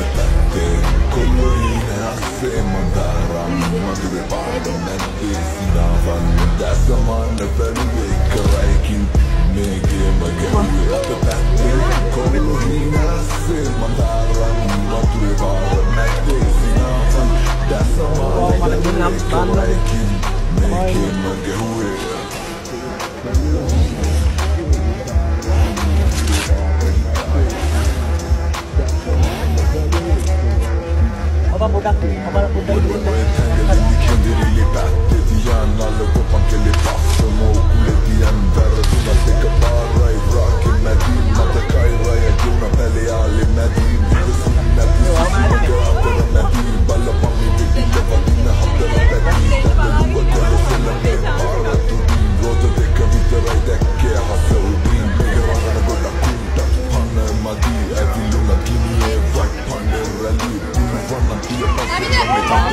petate Colorine asse mandara Madure pare nette sinafan Dessa man peri vekkaraikin Mege magawe petate Colorine asse mandara Madure pare nette sinafan Dessa man vekkaraikin Mege magawe Apa budak? Apa budak itu? Kini e Vak